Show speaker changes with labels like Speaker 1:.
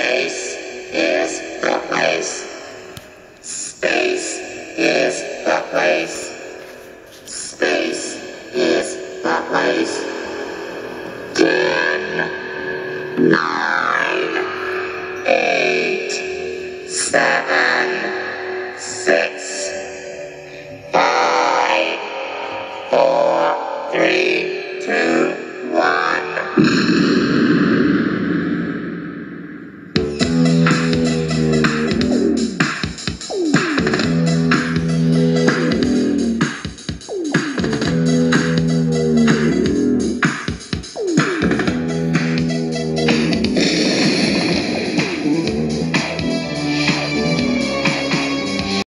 Speaker 1: Space is the place. Space is the place. Space is the place. Ten, nine, eight, seven, six, five, four, three, two, one.